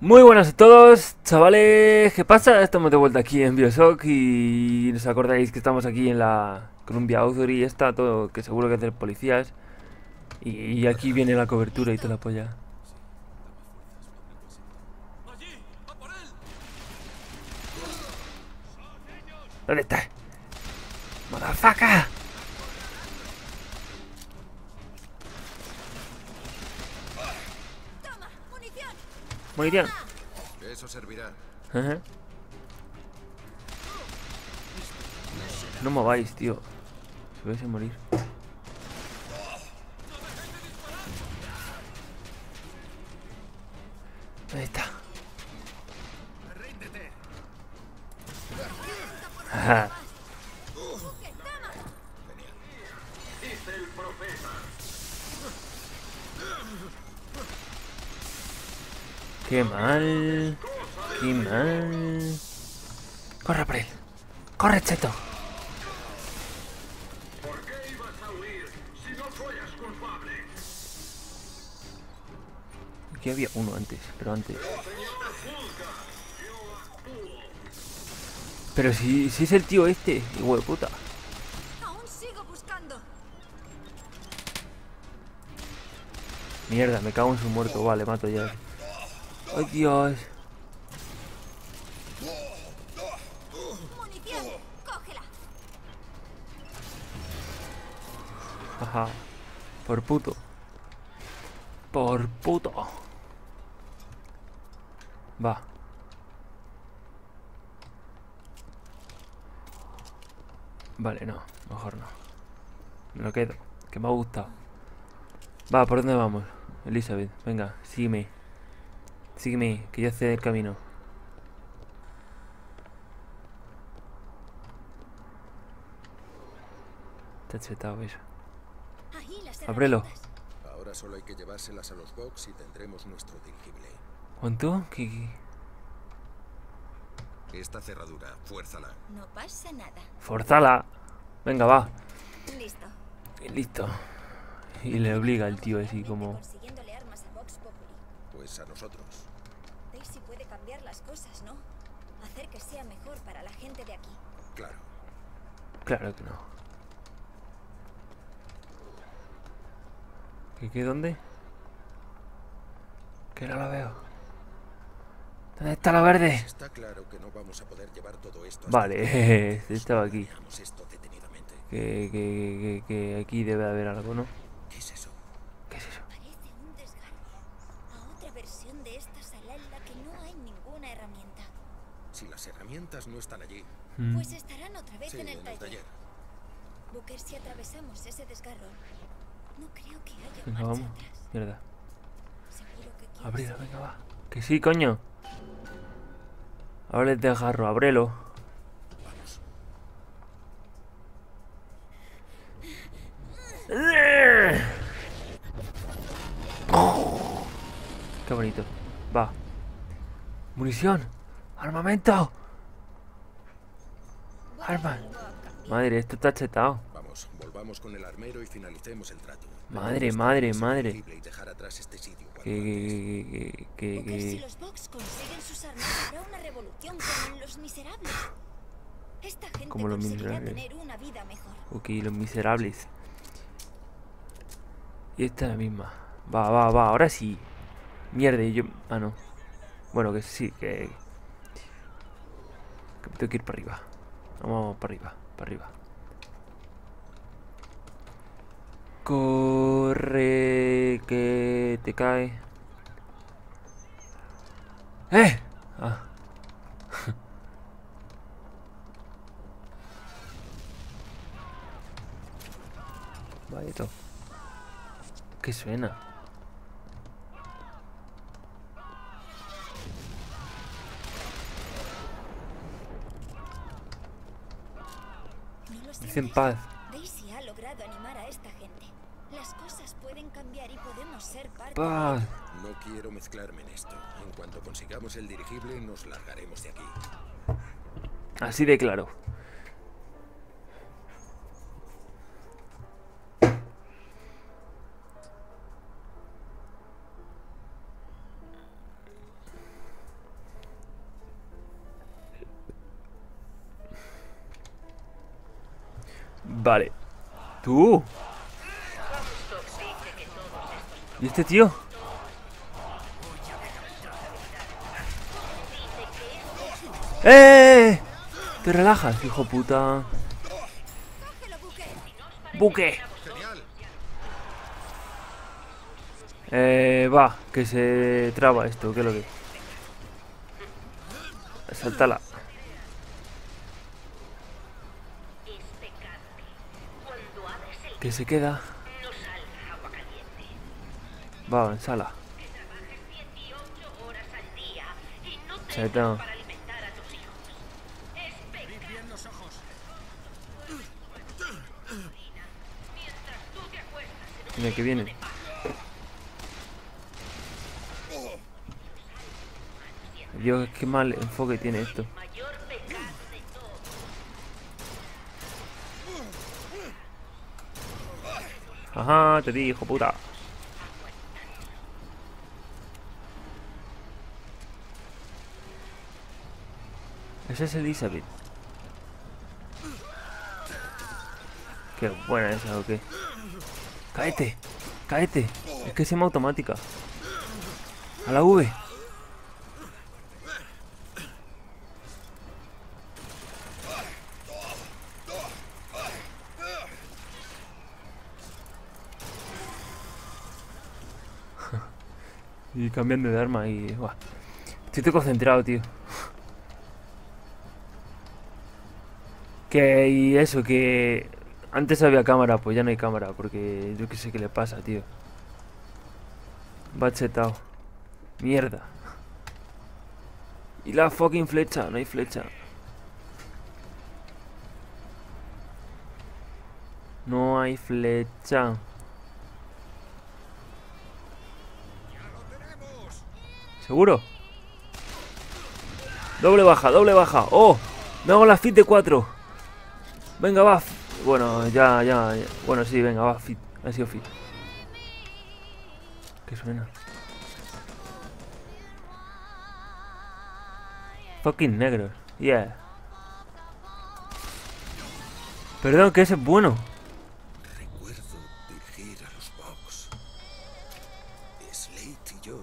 Muy buenas a todos, chavales, ¿qué pasa? Estamos de vuelta aquí en Bioshock y os acordáis que estamos aquí en la Columbia Authority está todo, que seguro que es de policías y, y aquí viene la cobertura y toda la polla. ¿Dónde está? ¡Motherfucker! Toma, munición. Munición. Eso servirá. No mováis, tío. Se vais a morir. Ahí está. Ajá. Qué mal. Qué mal. Corre por él. Corre, cheto. Aquí había uno antes, pero antes. Pero si, si es el tío este, hijo de puta. Aún sigo buscando. Mierda, me cago en su muerto. Vale, mato ya. Ay, Dios. Munición. Cógela. Ajá. Por puto. Por puto. Va. Vale, no. Mejor no. Me lo quedo. Que me ha gustado. Va, ¿por dónde vamos? Elizabeth, venga, sígueme. Sígueme, que ya sé el camino. Está chetado eso. Ábrelo. herramientas. Ahora solo hay que llevárselas a los box y tendremos nuestro dirigible. ¿Cuánto? ¿Qué? Esta cerradura, fuérzala. No pasa nada. Forzala. Venga, va. Listo. Y listo. Y le obliga al tío así como... Consiguiéndole armas a Vox Populi. Pues a nosotros. Daisy puede cambiar las cosas, ¿no? Hacer que sea mejor para la gente de aquí. Claro. Claro que no. ¿Qué, qué, dónde? Que no lo veo. ¿Dónde está la verde? Está claro que no vamos a poder llevar todo esto. Vale, estaba aquí. Que, que, que, que aquí debe haber algo, ¿no? ¿Qué es eso? ¿Qué es eso? Parece un desgarro. A otra versión de esta sala en la que no hay ninguna herramienta. Si las herramientas no están allí. Mm, Pues estarán otra vez Sí, en el en el taller. taller. Booker, si atravesamos ese desgarro, no creo que haya Venga, marcha vamos. atrás. Mierda. Que ir. venga, va. Que sí, coño. Ahora el desgarro, ábrelo. Vamos. Qué bonito. Va. Munición. Armamento. Arma. Madre, esto está chetado. Vamos, volvamos con el armero y finalicemos el trato. Madre, madre, madre. dirigible Y dejar atrás este Que, que, que, Booker, si que, los Vox consiguen sus armas, habrá una revolución como los miserables. Esta gente Como Los conseguirá Miserables. tener una vida mejor. Ok, los miserables. Y esta es la misma. Va, va, va, ahora sí. Mierda, y yo. Ah, no. Bueno, que sí, que. Que tengo que ir para arriba. Vamos para arriba, para arriba. Corre, que te cae. ¡Eh! Ah. Todo. ¿Qué suena? ¿No lo Dicen sientes? paz. Daisy ha logrado animar a esta gente. Las cosas pueden cambiar y podemos ser parte de Paz. No quiero mezclarme en esto. En cuanto consigamos el dirigible, nos largaremos de aquí. Así de claro. Vale. Tú. ¿Y este tío? ¡Eh! Te relajas, hijo puta. ¡Cógelo, buque! Eh, va, que se traba esto, ¿qué es lo que? Saltala. Que se queda. Va, avanzala. Chetao. Mira que viene. Dios, qué mal enfoque tiene esto. Ajá, te di, hijo puta. Esa es Elizabeth. Qué buena esa, ¿o qué? ¡Cáete! ¡Cáete! Es que se llama automática. A la V. y cambiando de arma y... buah. Estoy todo concentrado, tío. Que y eso, que antes había cámara, pues ya no hay cámara, porque yo qué sé qué le pasa, tío. Va. Mierda. Y la fucking flecha, no hay flecha. No hay flecha. ¿Seguro? Doble baja, doble baja. ¡Oh! Me hago la fit de 4. Venga, va. Bueno, ya, ya, ya. Bueno, sí, venga, va. Fit. Ha sido fit. ¿Qué suena? Fucking negros. Yeah. Perdón, que ese es bueno. Recuerdo dirigir a los Bugs. Slate y yo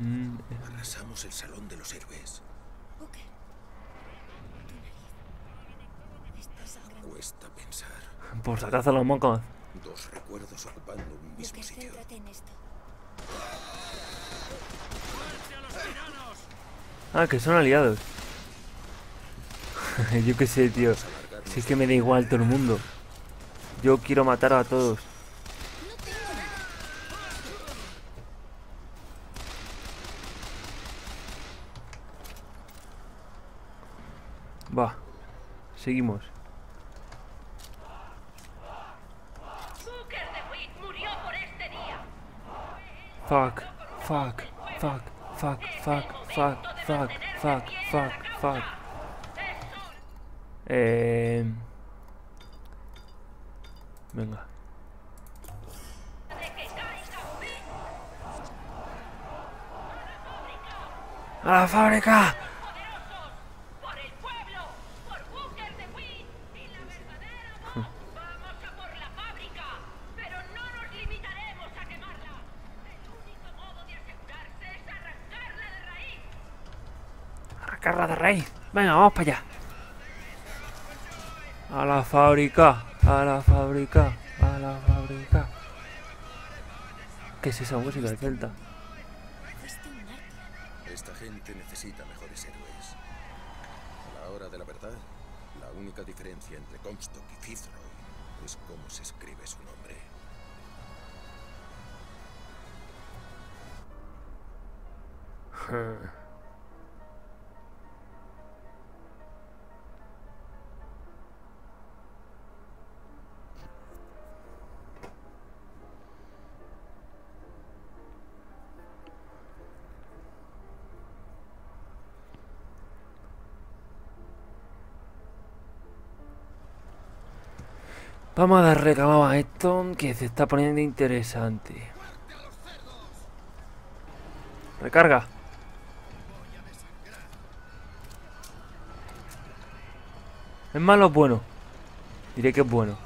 Mm, arrasamos el Salón de los Héroes. Cuesta pensar. por si acaso los mocos. Dos recuerdos ocupando un mismo Buque, sitio. en esto. Ah, que son aliados. Yo qué sé, tío. Si es que me da igual todo el mundo. Yo quiero matar a todos. No tengo nada. Va. Seguimos. Fuck. Fuck. Fuck. Fuck. Fuck. Fuck. Fuck. Fuck. Fuck. Fuck. Eh... Venga. ¡A la fábrica! De raíz. Venga, vamos para allá. A la fábrica. A la fábrica. A la fábrica. ¿Qué es esa música de Celta? Esta gente necesita mejores héroes. A la hora de la verdad, la única diferencia entre Comstock y Fitzroy es cómo se escribe su nombre. Vamos a dar recabado a esto, que se está poniendo interesante. Recarga. ¿Es malo o bueno? Diré que es bueno.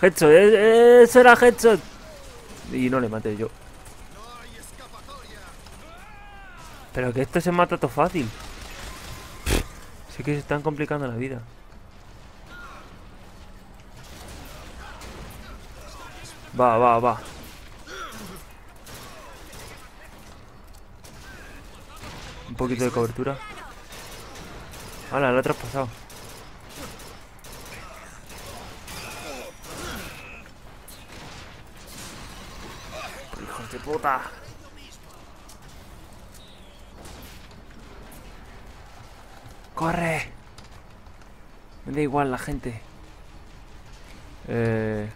Headshot, eh, eh, eso era headshot. Y no le maté yo. Pero que esto se mata todo fácil. Sí que se están complicando la vida. Va, va, va. Un poquito de cobertura. Hala, lo he traspasado. ¡Hijos de puta! ¡Corre! Me da igual la gente. Eh...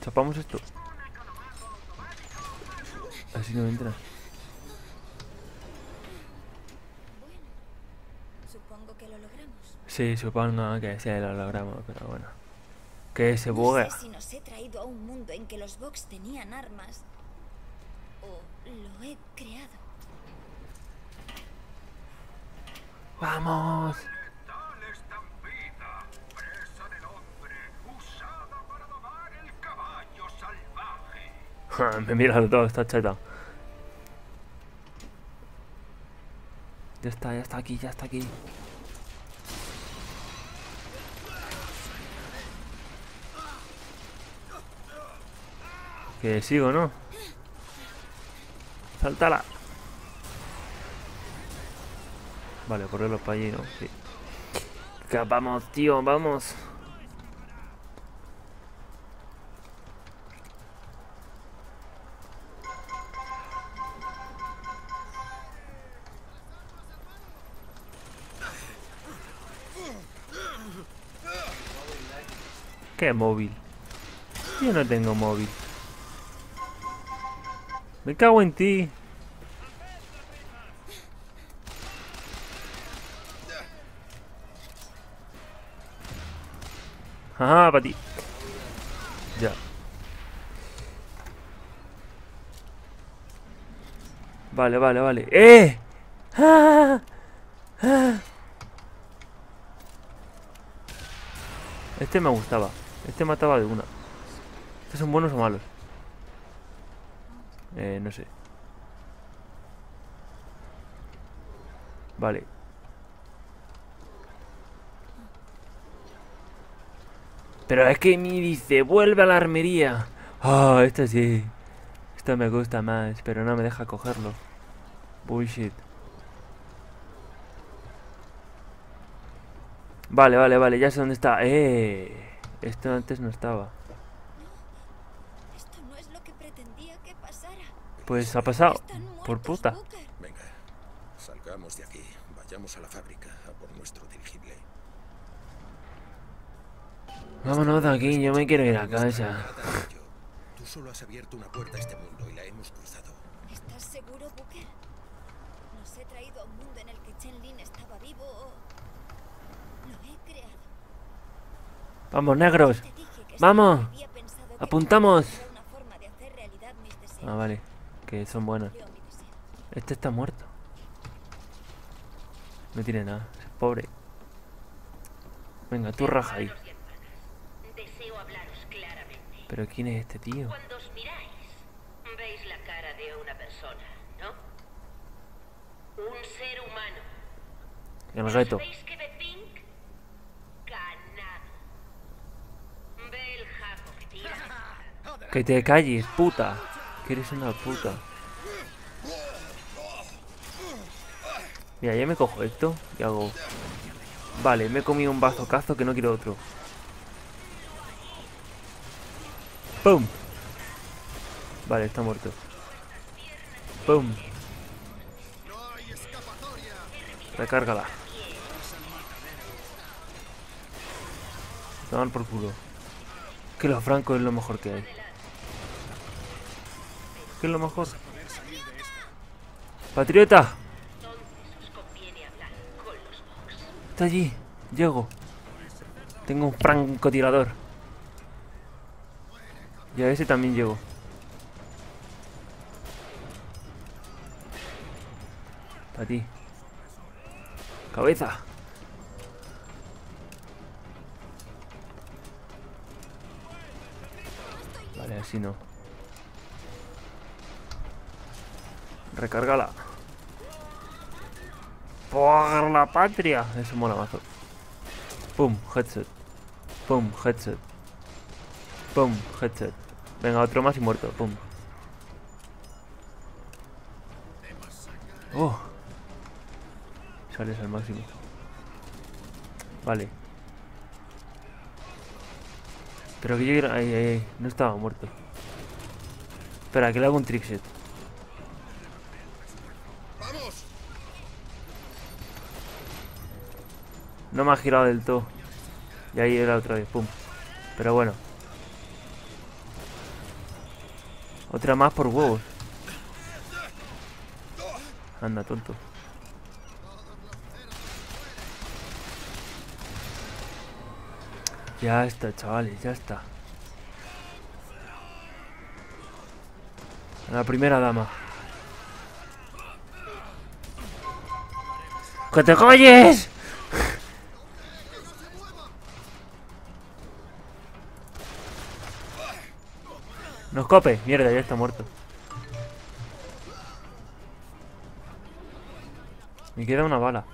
Chapamos esto. Así no entra. Bueno, supongo que lo logramos. Sí, supongo que sí lo logramos, pero bueno. Que se No buguea. sé si nos he traído a un mundo en que los Vox tenían armas. O lo he creado. ¡Vamos! Tal estampida, presa del hombre, usada para domar el caballo salvaje. Me mira todo, está cheta. Ya está, ya está aquí, ya está aquí. Que sigo, ¿no? Saltala. Vale, correrlos para allí, ¿no? Vamos, tío, vamos. ¿Qué móvil? Yo no tengo móvil. Me cago en ti. Ajá, para ti. Ya. Vale, vale, vale. ¡Eh! ¡Ah! ¡Ah! Este me gustaba. Este mataba de una. ¿Estos son buenos o malos? Eh, no sé. Vale. Pero es que me dice, vuelve a la armería. Ah, esto sí. Esto me gusta más, pero no me deja cogerlo. Bullshit. Vale, vale, vale, ya sé dónde está. Eh, esto antes no estaba. Esto no es lo que pretendía que pasara. Pues ha pasado. Por puta. Venga, salgamos de aquí. Vayamos a la fábrica a por nuestro dirigible. Vámonos de aquí, yo me quiero ir a casa. Tú solo has abierto una puerta a este mundo y la hemos cruzado. ¿Estás seguro, Booker? Nos he traído a un mundo en el que Chen Lin estaba vivo o... Lo he creado. Vamos, negros. Vamos. Apuntamos. Ah, vale. Que son deseo. Este está muerto. No tiene nada. Es pobre. Venga, tú raja ahí. Pero ¿quién es este tío? Cuando os miráis, veis la cara de una persona, ¿no? Un ser humano. El reto. ¿Veis que ve Pink? Ganado. Ve el jaco que tira. Que te calles, puta. Que eres una puta. Mira, ya me cojo esto y hago... Vale, me he comido un bazocazo que no quiero otro. ¡Pum! Vale, está muerto. ¡Pum! Recárgala. Tomar por culo. Que los francos es lo mejor que hay. ¿Qué es lo mejor? ¡Patriota! Está allí. Llego. Tengo un francotirador. Y a ese también llegó. Para ti. Cabeza. Vale, así no. Recárgala. Por la patria. Eso mola mazo. Pum, headset. Pum, headset. Pum, headset. Venga, otro más y muerto. Pum. Oh. Sales al máximo. Vale. Pero que yo quiero... Ay, ay, ay. No estaba muerto. Espera, que le hago un trickset. ¡Vamos! No me ha girado del todo. Y ahí era otra vez. Pum. Pero bueno. Otra más por huevos. Anda, tonto. Ya está, chavales, ya está. La primera dama. ¡Que te calles! No escope, mierda, ya está muerto. Me queda una bala.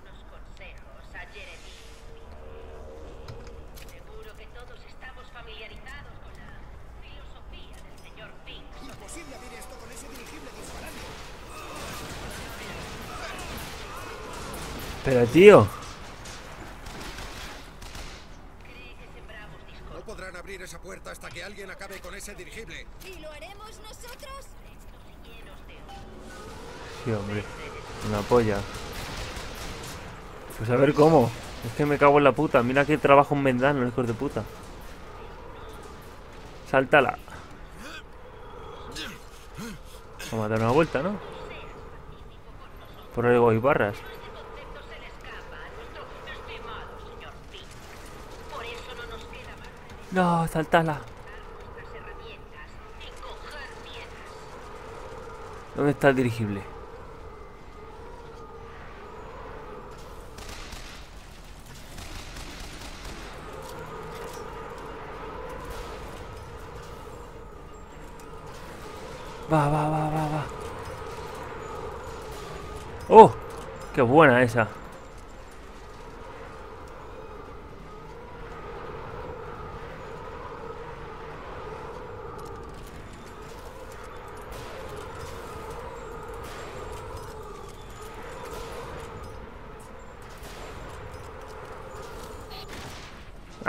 unos consejos a Jeremy. Seguro que todos estamos familiarizados con la filosofía del señor Binks. Imposible abrir esto con ese dirigible disparando. Pero tío, Cree que sembramos No discordia. podrán abrir esa puerta hasta que alguien acabe con ese dirigible. ¿Y lo haremos nosotros? sí, hombre, una polla. Pues a ver cómo. Es que me cago en la puta. Mira que trabajo un mendano, hijos de puta. Sáltala. Vamos a dar una vuelta, ¿no? Por algo hay barras. Este concepto se le escapa a nuestro estimado señor Binks. Por eso no nos queda más remedio No, sáltala. que nuestras herramientas y coger piedras. ¿Dónde está el dirigible? Va, va, va, va, va. ¡Oh! ¡Qué buena esa!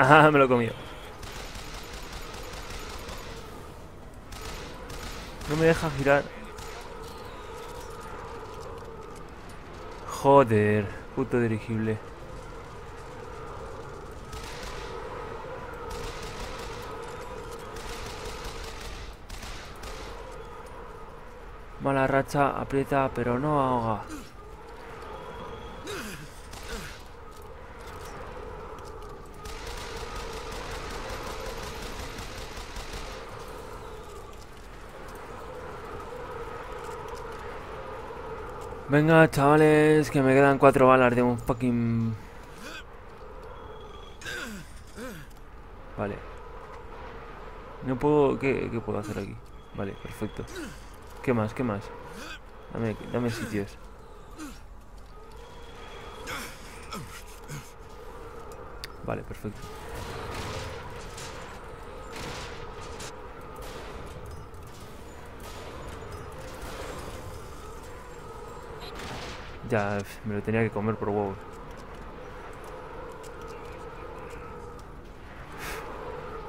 Me lo he comido. No me deja girar. Joder, puto dirigible. Mala racha, aprieta, pero no ahoga. Venga, chavales, que me quedan cuatro balas de un fucking... Vale. No puedo... ¿Qué, qué puedo hacer aquí? Vale, perfecto. ¿Qué más? ¿Qué más? Dame, dame sitios. Vale, perfecto. Ya, pf, me lo tenía que comer por huevos.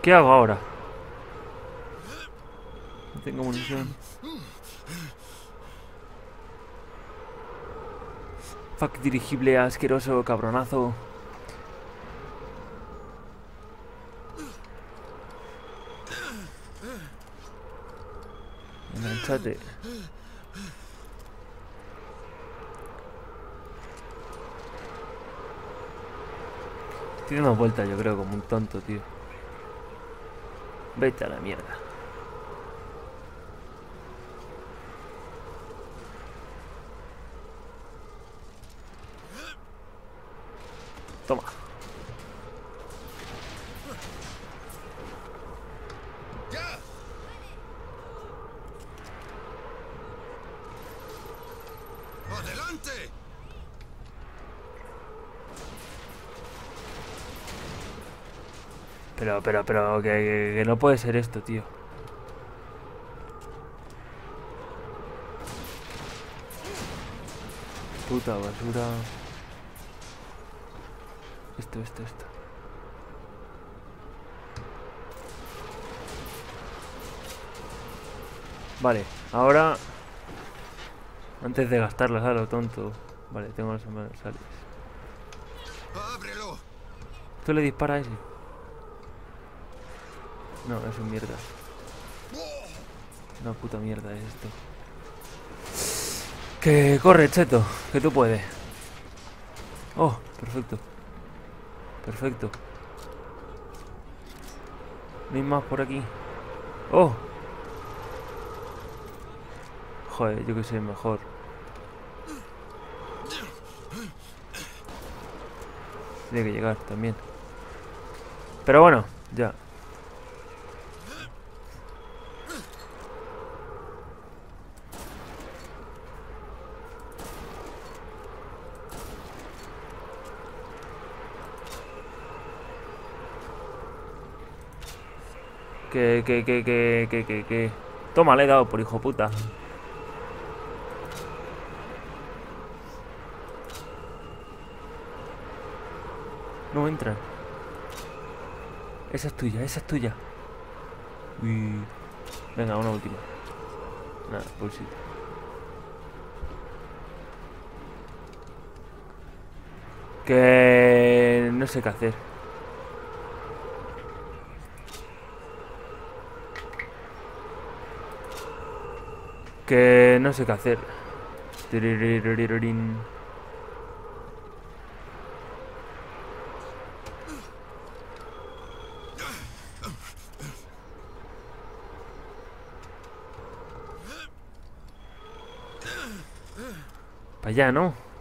¿Qué hago ahora? No tengo munición. Fuck dirigible asqueroso, cabronazo. Enganchate. Estoy dando vueltas, yo creo, como un tonto, tío. Vete a la mierda. Toma. Pero, pero, pero, que, que- que no puede ser esto, tío. Puta basura. Esto, esto, esto. Vale, ahora... Antes de gastarlas a lo tonto. Vale, tengo las sales. ¡Ábrelo! ¿Tú le disparas a ese? No, es mierda. Una puta mierda es esto. Que corre, cheto, que tú puedes. Oh, perfecto. Perfecto. No hay más por aquí. Oh. Joder, yo que sé, mejor. Tiene que llegar también. Pero bueno, ya. Que, que, que, que, que, que, que. Toma, le he dado por hijo puta. No entra. Esa es tuya, esa es tuya. Uy. Venga, una última. Nada, bullshit. Que no sé qué hacer. Que no sé qué hacer. Para allá, ¿no?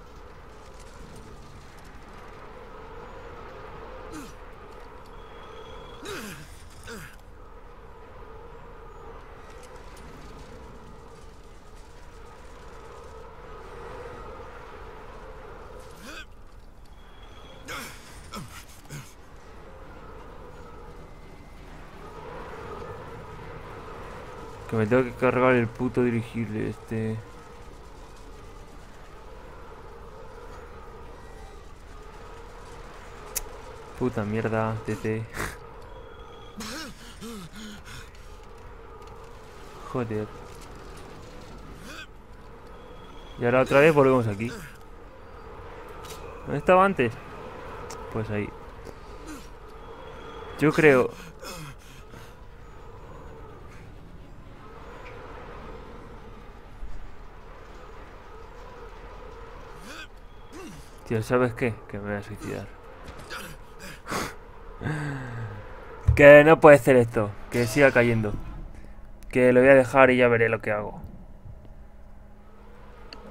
Que me tengo que cargar el puto dirigible este. Puta mierda, TT. Joder. Y ahora otra vez volvemos aquí. ¿Dónde estaba antes? Pues ahí. Yo creo... ¿sabes qué? Que me voy a suicidar. que no puede ser esto. Que siga cayendo. Que lo voy a dejar y ya veré lo que hago.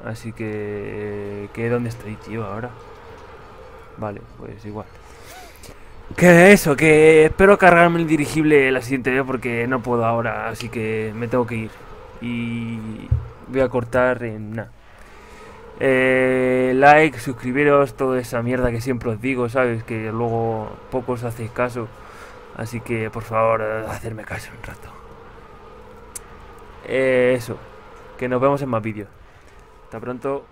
Así que... que ¿Dónde estoy, tío, ahora? Vale, pues igual. Que eso, que espero cargarme el dirigible la siguiente vez porque no puedo ahora, así que me tengo que ir. Y voy a cortar en nada. Eh, like, suscribiros, toda esa mierda que siempre os digo, ¿sabes? Que luego pocos hacéis caso. Así que, por favor, hacerme caso un rato. Eh, eso. Que nos vemos en más vídeos. Hasta pronto.